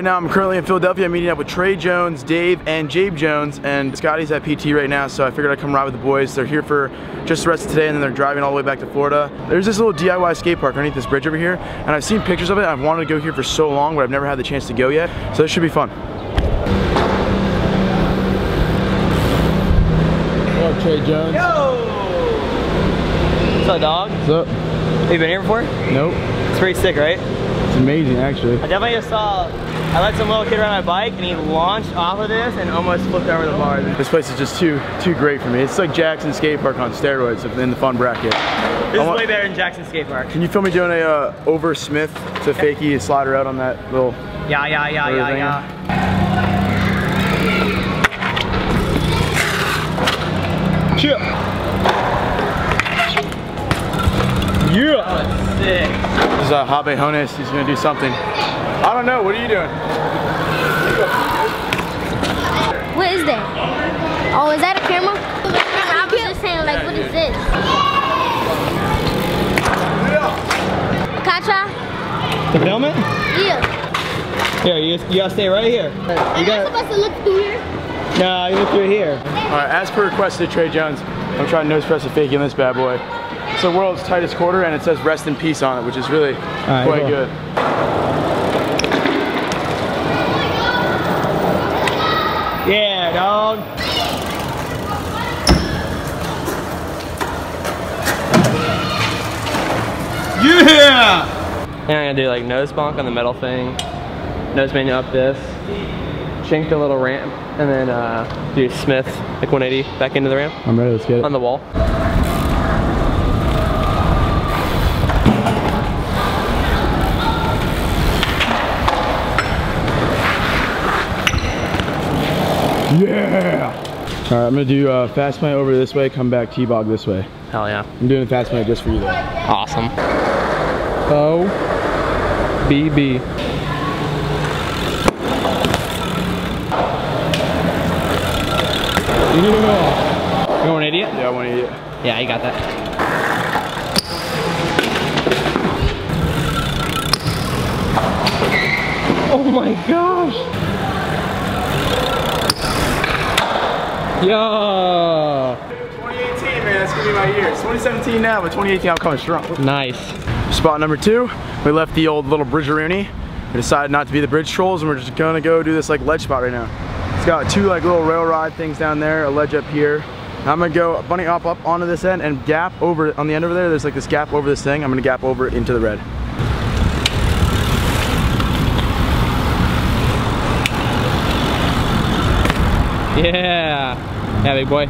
Right now I'm currently in Philadelphia I'm meeting up with Trey Jones, Dave, and Jabe Jones, and Scotty's at PT right now, so I figured I'd come ride with the boys. They're here for just the rest of today, and then they're driving all the way back to Florida. There's this little DIY skate park underneath this bridge over here, and I've seen pictures of it. I've wanted to go here for so long, but I've never had the chance to go yet, so this should be fun. What up, Trey Jones? Yo! What's up, dog? What's up? Have you been here before? Nope. It's pretty sick, right? Amazing, actually. I definitely just saw, I let some little kid ride my bike and he launched off of this and almost flipped over the bar. This place is just too too great for me. It's like Jackson Skate Park on steroids in the fun bracket. This is way better than Jackson Skate Park. Can you film me doing a uh, over Smith to fakie slider out on that little? Yeah, yeah, yeah, yeah, Everything. yeah. Chip. Yeah. Oh, sick. This is uh, Habe Jonas. He's gonna do something. I don't know. What are you doing? What is that? Oh, is that a camera? I was just saying, like, what is this? Can I try? To film it? Yeah. Here, you, you gotta stay right here. You Am I got supposed to look through here? No, you look through here. All right. As per requested, Trey Jones. I'm trying to nose press a fakie on this bad boy. It's the world's tightest quarter, and it says "Rest in Peace" on it, which is really right, quite cool. good. Yeah, dog. Yeah. And I'm gonna do like nose bonk on the metal thing, nose menu up this, chink the little ramp, and then uh, do Smith like 180 back into the ramp I'm ready. Let's get it. on the wall. Yeah! All right, I'm gonna do uh, fast plant over this way, come back T-bog this way. Hell yeah. I'm doing the fast plant just for you though. Awesome. O B B. You going idiot? Yeah, I want to eat it. Yeah, you got that. Oh my gosh! Yeah! 2018, man, that's gonna be my year. It's 2017 now, but 2018 I'm coming strong. Nice. Spot number two, we left the old little bridgeroonie. We decided not to be the bridge trolls, and we're just gonna go do this like ledge spot right now. It's got two like little railroad things down there, a ledge up here. I'm gonna go bunny hop up onto this end and gap over on the end over there. There's like this gap over this thing. I'm gonna gap over it into the red. Yeah! Yeah, big boy.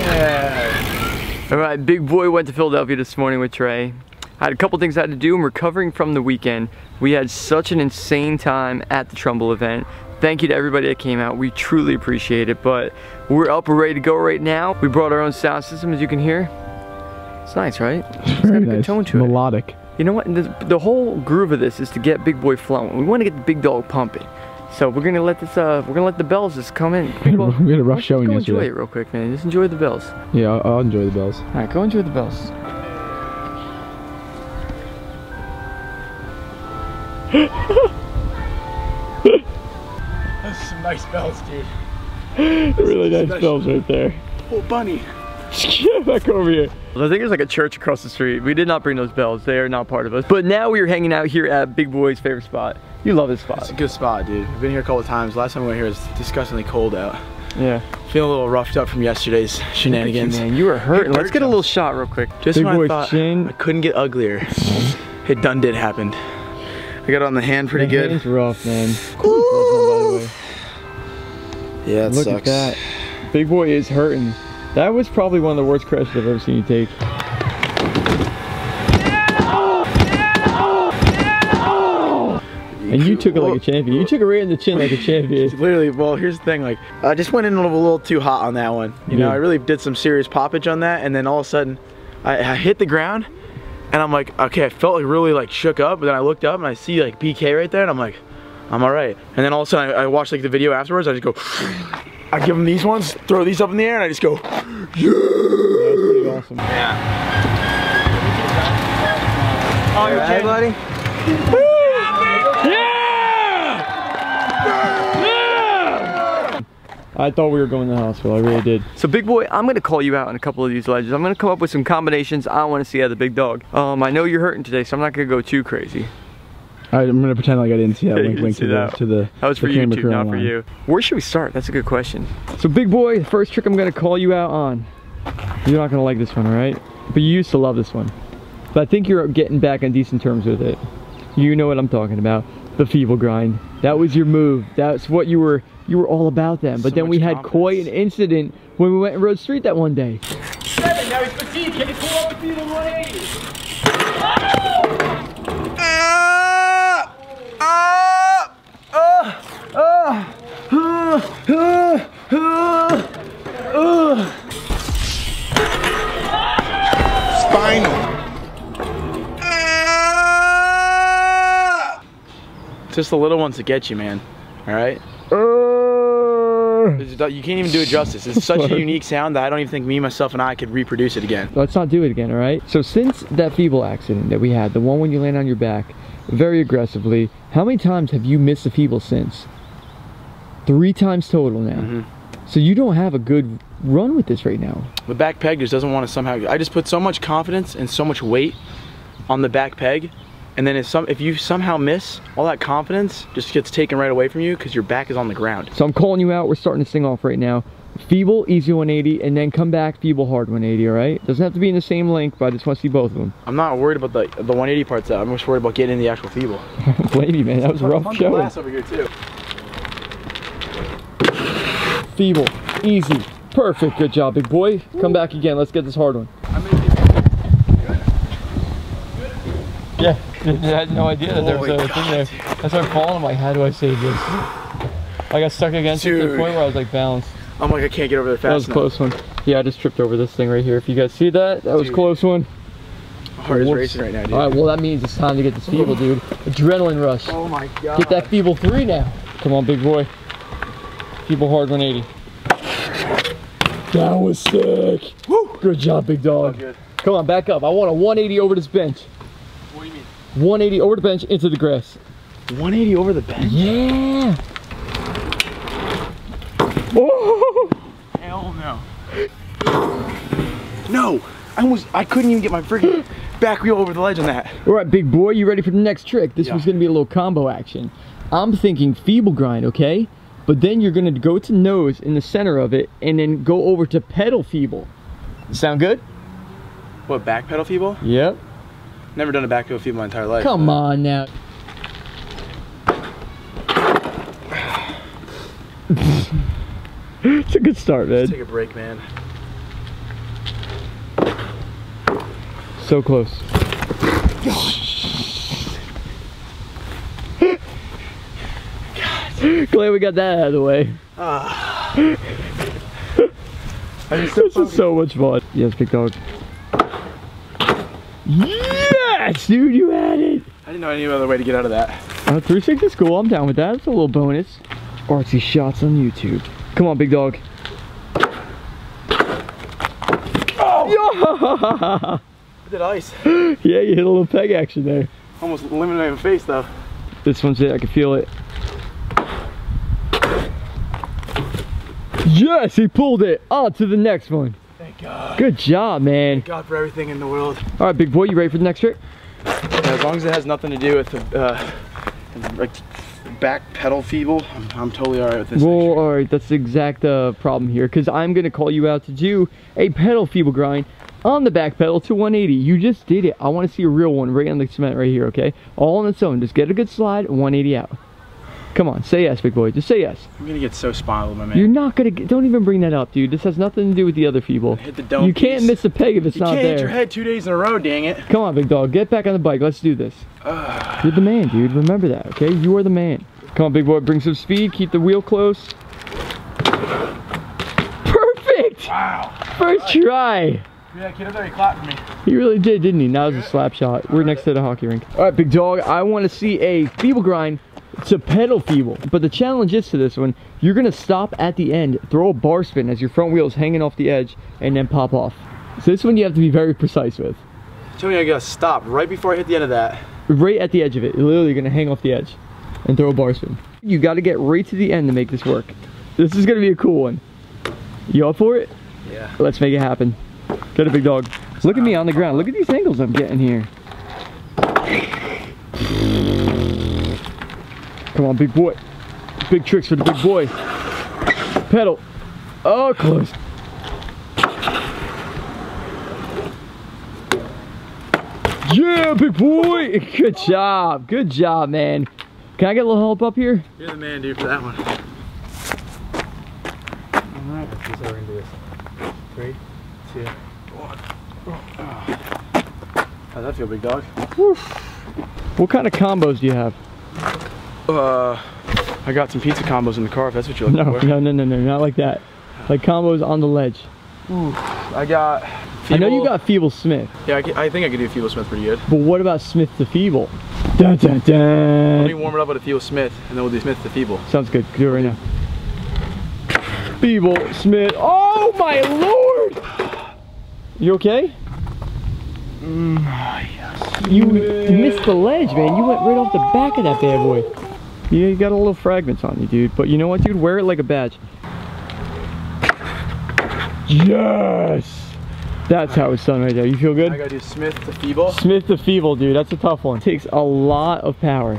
Yeah. All right, big boy went to Philadelphia this morning with Trey. I had a couple things I had to do. I'm recovering from the weekend. We had such an insane time at the Trumbull event. Thank you to everybody that came out. We truly appreciate it, but we're up, we're ready to go right now. We brought our own sound system, as you can hear. It's nice, right? It's got a good tone to it. Melodic. You know what? The, the whole groove of this is to get Big Boy flowing. We want to get the big dog pumping. So we're gonna let this. Uh, we're gonna let the bells just come in. We had a- we had a rough why don't you showing go yesterday. Enjoy it real quick, man. Just enjoy the bells. Yeah, I'll, I'll enjoy the bells. All right, go enjoy the bells. That's some nice bells, dude. really nice Special. bells right there. Oh, bunny. Get back over here. I think there's like a church across the street. We did not bring those bells. They are not part of us. But now we are hanging out here at Big Boy's favorite spot. You love this spot. It's a good spot, dude. I've been here a couple of times. Last time we went here it was disgustingly cold out. Yeah. Feeling a little roughed up from yesterday's shenanigans. Man, you were hurting. Let's get a little shot real quick. Just Big when I thought chin. I couldn't get uglier, it done did happen. I got on the hand pretty The good. hand's rough, man. Cool. by the way. Yeah, it Look sucks. at that. Big boy is hurting. That was probably one of the worst crashes I've ever seen you take. And you took it like a champion. You took it right in the chin like a champion. Literally, well, here's the thing. Like, I just went in a little, a little too hot on that one. You know, I really did some serious poppage on that, and then all of a sudden, I, I hit the ground, and I'm like, okay, I felt like really like shook up, but then I looked up and I see like BK right there, and I'm like, I'm all right. And then all of a sudden, I, I watched like the video afterwards. I just go, I give him these ones, throw these up in the air, and I just go, That's pretty awesome. Oh, you're Hey, buddy. Yeah. I thought we were going to the hospital. I really did. So big boy, I'm gonna call you out on a couple of these ledges. I'm gonna come up with some combinations I wanna see out of the big dog. Um, I know you're hurting today, so I'm not gonna go too crazy. All right, I'm gonna pretend like I didn't see that Yeah, wink, wink see to the, that. to the. That was the for camera YouTube, crew not for online. you. Where should we start? That's a good question. So big boy, the first trick I'm gonna call you out on. You're not gonna like this one, all right? But you used to love this one. But I think you're getting back on decent terms with it. You know what I'm talking about. The feeble grind. That was your move. That's what you were you were all about then. But So then we much had quite an incident when we went and rode street that one day. It's just the little ones that get you, man. All right. Uh, You can't even do it justice. It's such a unique sound that I don't even think me, myself, and I could reproduce it again. Let's not do it again, all right? So since that feeble accident that we had, the one when you land on your back very aggressively, how many times have you missed the feeble since? Three times total now. Mm-hmm. So you don't have a good run with this right now. The back peg just doesn't want to somehow. I just put so much confidence and so much weight on the back peg, and then if some if you somehow miss, all that confidence just gets taken right away from you because your back is on the ground. So I'm calling you out. We're starting this thing off right now. Feeble, easy 180, and then come back, feeble, hard 180, all right? Doesn't have to be in the same length, but I just want to see both of them. I'm not worried about the the 180 parts. Though. I'm just worried about getting in the actual feeble. You, man. That was a rough show. glass over here too. Feeble, easy, perfect. Good job, big boy. Come back again. Let's get this hard one. Yeah, I had no idea that there was Holy a thing there. I started falling. I'm like, how do I save this? I got stuck against it to the point where I was like balanced. I'm like I can't get over there That was fast a close one. Yeah, I just tripped over this thing right here. If you guys see that, that was Dude. close one. enough. Heart is racing right now, dude. All right, well that means it's time to get this feeble, dude. Adrenaline rush. Oh my god. Get that feeble three now. Come on, big boy. Feeble hard 180. That was sick. Woo. Good job, big dog. good. Come on, back up. I want a 180 over this bench. What do you mean? 180 over the bench into the grass. 180 over the bench? Yeah. Oh. Hell no. No. I almost I couldn't even get my freaking back wheel over the ledge on that. All right, big boy, you ready for the next trick? This Yeah. was gonna be a little combo action. I'm thinking feeble grind, okay? But then you're gonna go to nose in the center of it and then go over to pedal feeble. Sound good? What back pedal feeble? Yep. Never done a back pedal feeble my entire life. Come on now. it's a good start, man. Take a break, man. So close. Glad we got that out of the way. Ah. this is so much fun. Yes, big dog. Yes, dude, you had it. I didn't know any other way to get out of that. Uh, 360 is cool. I'm down with that. It's a little bonus. Artsy shots on YouTube. Come on, big dog. Oh! I did ice. yeah, you hit a little peg action there. Almost eliminated my face though. This one's it. I can feel it. Yes, he pulled it. On to the next one. Thank God. Good job, man. God for everything in the world. All right, big boy, you ready for the next trick? Yeah, as long as it has nothing to do with the uh, like back pedal feeble, I'm, I'm totally alright with this. Well, next all right, that's the exact uh, problem here because I'm going to call you out to do a pedal feeble grind on the back pedal to 180. You just did it. I want to see a real one right on the cement right here, okay? All on its own. Just get a good slide, 180 out. Come on, say yes, big boy. Just say yes. I'm gonna get so spinal, my man. You're not going to, don't even bring that up, dude. This has nothing to do with the other feeble. Hit the dome You can't miss a peg if it's you not can't there. hit your head two days in a row, dang it. Come on, big dog. Get back on the bike. Let's do this. You're the man, dude. Remember that, okay? You are the man. Come on, big boy. Bring some speed. Keep the wheel close. Perfect! Wow. First try. Yeah, kid up there, he clapped for me. He really did, didn't he? That was a slap shot. We're next to the hockey rink. All right, big dog. I want to see a feeble grind to pedal feeble. But the challenge is to this one, you're going to stop at the end, throw a bar spin as your front wheel is hanging off the edge, and then pop off. So this one you have to be very precise with. Tell me I gotta stop right before I hit the end of that. Right at the edge of it. You're literally gonna hang off the edge and throw a bar spin. You gotta get right to the end to make this work. This is gonna be a cool one. You up for it? Yeah. Let's make it happen. Get a big dog. Look at me on the ground. Look at these angles I'm getting here. Come on, big boy. Big tricks for the big boy. Pedal. Oh, close. Yeah, big boy. Good job. Good job, man. Can I get a little help up here? You're the man, dude, for that one. Alright, let's see how we're gonna do this. Three, two, one. How's that feel, big dog? What kind of combos do you have? Uh, I got some pizza combos in the car if that's what you're looking No, for. no, no, no, no, not like that. Like combos on the ledge. Ooh, I got. I know you got Feeble Smith, Yeah, I, I think I could do Feeble Smith pretty good. but what about Smith to Feeble? Dun, dun, Let me warm it up with a Feeble Smith, and then we'll do Smith to Feeble. Sounds good. Do it right now. Feeble Smith. Oh my lord! You okay? You missed the ledge, man. You went right off the back of that bad boy. Yeah, you got a little fragments on you, dude. But you know what, dude? Wear it like a badge. Yes! That's how it's done right there. You feel good? I gotta do Smith to Feeble. Smith to feeble, dude. That's a tough one. takes a lot of power.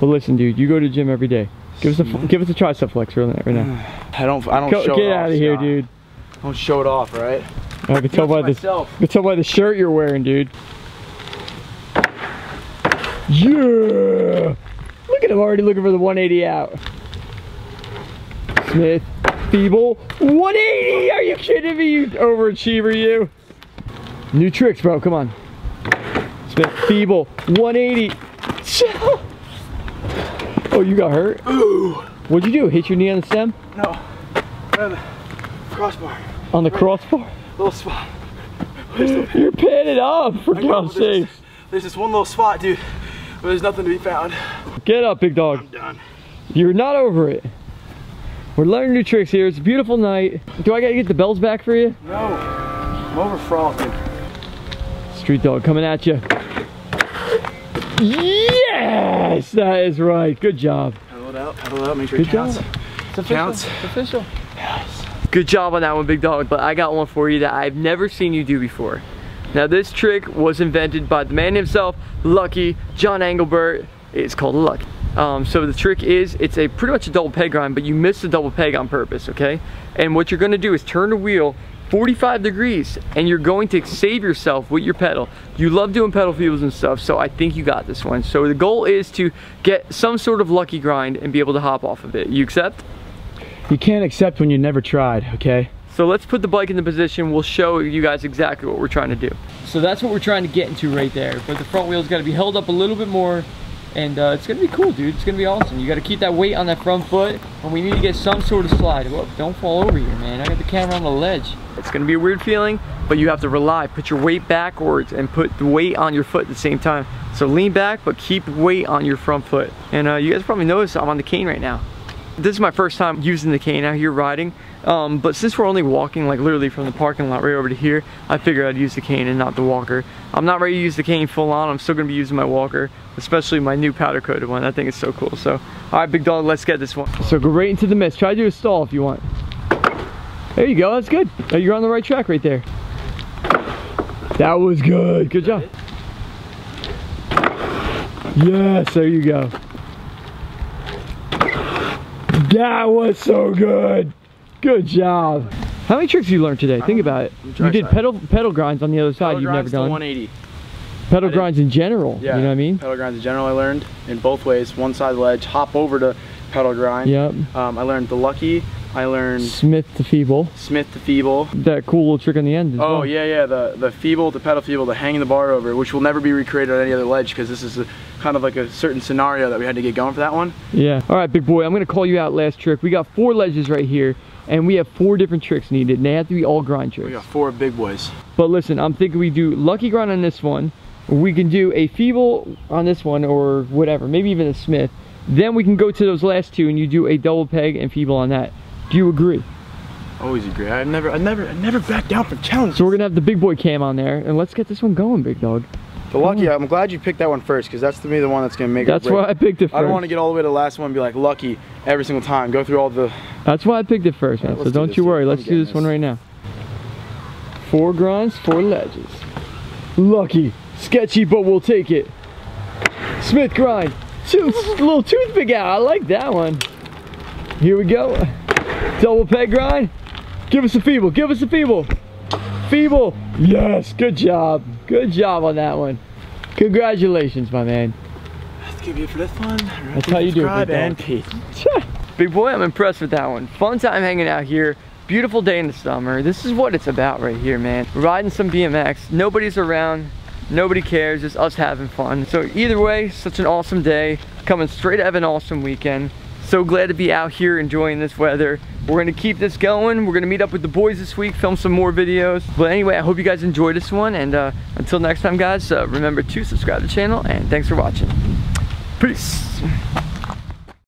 But listen, dude, you go to the gym every day. Give us a give us a tricep flex right now. I don't. I don't Go, show get it out of here, Scott. dude. Don't show it off, right? I can tell by the. I can tell by the shirt you're wearing, dude. Yeah. At him already looking for the 180 out. Smith, feeble, 180. Are you kidding me? You overachiever, you. New tricks, bro. Come on. Smith, feeble, 180. Oh, you got hurt? Ooh. What'd you do? Hit your knee on the stem? No. Uh, the crossbar. On the crossbar? Little spot. You're padded up, for God's there's, sake. there's this one little spot, dude, where there's nothing to be found. Get up, big dog. I'm done. You're not over it. We're learning new tricks here. It's a beautiful night. Do I gotta get the bells back for you? No. I'm over frothing. Street dog coming at you. Yes, that is right. Good job. Paddle it out, paddle it out, make sure Good it counts. job. It's official. Counts. It's official. Good job on that one, big dog. But I got one for you that I've never seen you do before. Now, this trick was invented by the man himself, Lucky, John Engelbert. It's called Lucky. Um, so the trick is, it's a pretty much a double peg grind, but you miss the double peg on purpose, okay? And what you're gonna do is turn the wheel 45 degrees, and you're going to save yourself with your pedal. You love doing pedal feels and stuff, so I think you got this one. So the goal is to get some sort of lucky grind and be able to hop off of it. You accept? You can't accept when you never tried, okay? So let's put the bike in the position. We'll show you guys exactly what we're trying to do. So that's what we're trying to get into right there. But the front wheel's got to be held up a little bit more. And uh, it's to be cool, dude. It's to be awesome. You got to keep that weight on that front foot. And we need to get some sort of slide. Whoa, don't fall over here, man. I got the camera on the ledge. It's gonna be a weird feeling, but you have to rely. Put your weight backwards and put the weight on your foot at the same time. So lean back, but keep weight on your front foot. And uh, you guys probably notice I'm on the cane right now. This is my first time using the cane out here riding. Um, but since we're only walking like literally from the parking lot right over to here, I figured I'd use the cane and not the walker. I'm not ready to use the cane full on. I'm still gonna be using my walker, especially my new powder coated one. I think it's so cool. So, all right, big dog, let's get this one. So go right into the mist. Try to do a stall if you want. There you go. That's good. Oh, You're on the right track right there. That was good. Good job. Yes, there you go. That was so good. Good job. How many tricks you learned today? Think about it. You did side. pedal pedal grinds on the other side. You've never grinds to done 180. pedal I did- grinds in general. Yeah. You know what I mean? Pedal grinds in general I learned in both ways. One side of the ledge, hop over to pedal grind. Yep. Um, I learned the lucky. I learned Smith to feeble. Smith to feeble. That cool little trick on the end. Oh well. yeah, yeah, the the feeble, the pedal feeble, the hanging the bar over, which will never be recreated on any other ledge because this is a, kind of like a certain scenario that we had to get going for that one. Yeah. All right, big boy. I'm gonna call you out last trick. We got four ledges right here, and we have four different tricks needed, and they have to be all grind tricks. We got four big boys. But listen, I'm thinking we do lucky grind on this one. We can do a feeble on this one, or whatever. Maybe even a Smith. Then we can go to those last two, and you do a double peg and feeble on that. Do you agree? Always agree. I never, I never, I never back down from challenges. So we're gonna have the big boy cam on there, and let's get this one going, big dog. The lucky, I'm glad you picked that one first because that's to me the one that's gonna make. That's why I picked it first. I don't want to get all the way to the last one and be like lucky every single time. Go through all the. That's why I picked it first, man. So do don't this, you worry. Let's do getting this one right now. Four grinds, four ledges. Lucky, sketchy, but we'll take it. Smith grind, tooth, little toothpick out. I like that one. Here we go. Double peg grind. Give us a feeble. Give us a feeble. Feeble. Yes. Good job. Good job on that one. Congratulations, my man. That's gonna be it for this one. That's how you do it, and peace. Big boy, I'm impressed with that one. Fun time hanging out here. Beautiful day in the summer. This is what it's about right here, man. Riding some BMX. Nobody's around. Nobody cares. Just us having fun. So either way, such an awesome day. Coming straight out of an awesome weekend. So glad to be out here enjoying this weather. We're gonna keep this going. We're gonna meet up with the boys this week, film some more videos. But anyway, I hope you guys enjoyed this one. And uh, until next time, guys, uh, remember to subscribe to the channel. And thanks for watching. Peace.